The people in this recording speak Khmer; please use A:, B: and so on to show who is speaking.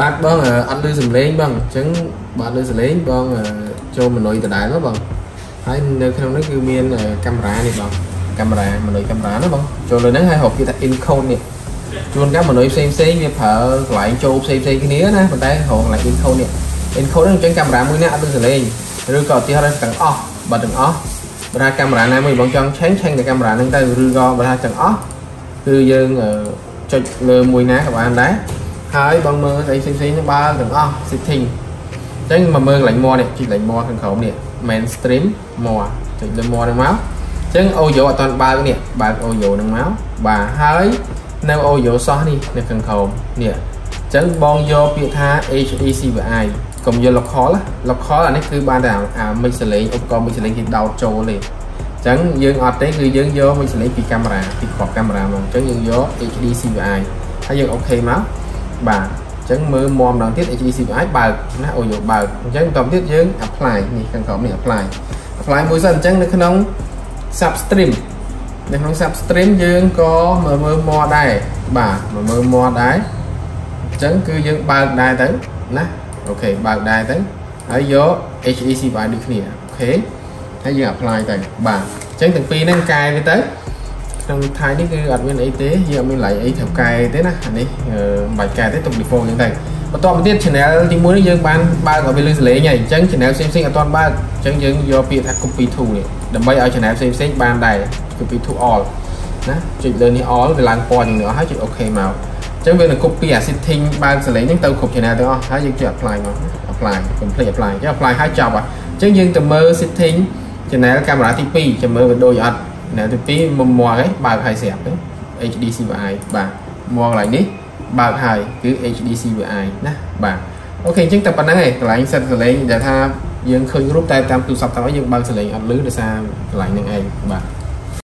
A: បាទបងអត់លឺសំឡេងបងអញ្ចឹងបាទលឺសំឡេងបងចូលម៉នុយដដែលមកបងហើយនៅក្នុងនេះគឺមានកាមេរ៉ានេះបងកាមេរ៉ាម៉នុយកាមេរ៉ាណាបងចូលលើហ្នឹងហើយហៅគេថា encode នេះជួនកាលម៉នុយផ្សេងផ្សេងវាប្រើកន្លែងចូលផ្សេងផ្សេងគ្នាណាប៉ុន្តែរកកន្លែង encode នេះ encode ហ្នឹងអញ្ចឹងកាមេរ៉ាមួយនេះអត់លឺសំឡេងឬក៏ឧទាហរណ៍ទាំងអស់បើទាំងអស់បើថាកាមេរ៉ាណាមួយបងចង់ឆេញឆេញតែកាមេរ៉ាហ្នឹងទៅឬក៏បើថាទាំងអស់គឺយើងចុចលើមួយណាក៏បានដែរ ហើយបងមើលស្អីផ្សេងៗហ្នឹងបើទាំងអស់ setting អញ្ចឹងមកមើលកន្លែង more នេះចុចកន្លែង more ខាងក្រោមនេះ mainstream more ចុចលើ more ហ្នឹងមកអញ្ចឹង audio អត់ទាន់បើកនេះបើក audio ហ្នឹងមកបាទហើយនៅ audio សោះនេះនៅខាងក្រោមនេះអញ្ចឹងបងយកពាក្យថា HD CVI កុំយក local local អានេះគឺបានតែអាមិចសលេងឧបករណ៍មិចសលេងគេដោតចូលទេអញ្ចឹងយើងអត់ទេគឺយើងយកមិចសលេងពីកាមេរ៉ាពីក្របកាមេរ៉ាមកអញ្ចឹងយើងយក HD CVI ហើយយើង OK មក បាទអញ្ចឹងមើលមម្ដងទៀត HDCI បើកណាអូយោបើកអញ្ចឹងបន្តទៀតយើង apply នេះខាងក្រោមនេះ apply apply មួយសិនអញ្ចឹងនៅក្នុង substream នៅក្នុង substream យើងក៏មើលមើលមកដែរបាទមើលមើលមកដែរអញ្ចឹងគឺយើងបើកដែរទៅណា OK បើកដែរទៅហើយយក HDCVI ដូចគ្នា OK ហើយយើង apply ទៅបាទអញ្ចឹងទាំងពីរហ្នឹងកែវាទៅ ក្នុងថៃនេះគឺអត់មានអីទេយើងអត់មានឡៃអីត្រូវកែទេណាអានេះមិនបាច់កែទេទុក default អញ្ចឹងទៅបន្តមកទៀត channel ទី1នេះយើងបានបើកឲ្យវាលឺសលេងហើយអញ្ចឹង channel ផ្សេងផ្សេងអត់ទាន់បើកអញ្ចឹងយើងយកពាក្យថា copy to នេះដើម្បីឲ្យ channel ផ្សេងផ្សេងបានដែរ copy to all ណាចុចលើនេះ all វាឡើងពណ៌យ៉ាងនេះអស់ហើយចុច OK មកអញ្ចឹងវានឹង copy អា setting បើកសលេងហ្នឹងទៅគ្រប់ channel ទាំងអស់ហើយយើងចុច apply មក apply complete apply អញ្ចឹង apply ហើយចប់ហើយអញ្ចឹងយើងទៅមើល setting channel កាមេរ៉ាទី2ចាំមើលវាដូចអត់ ណែទី2មុំមកហើយបើកហើយស្រាប់ទេ HD CVI បាទមកកន្លែងនេះបើកហើយគឺ HD CVI ណាបាទអូខេអញ្ចឹងតែប៉ុណ្្នឹងឯងកន្លែងសិតសលេងដែលថាយើងឃើញរូបតែតាមទូរស័ព្ទតាមយើងបើកសលេងអត់លឺដោយសារកន្លែងហ្នឹងឯងបាទ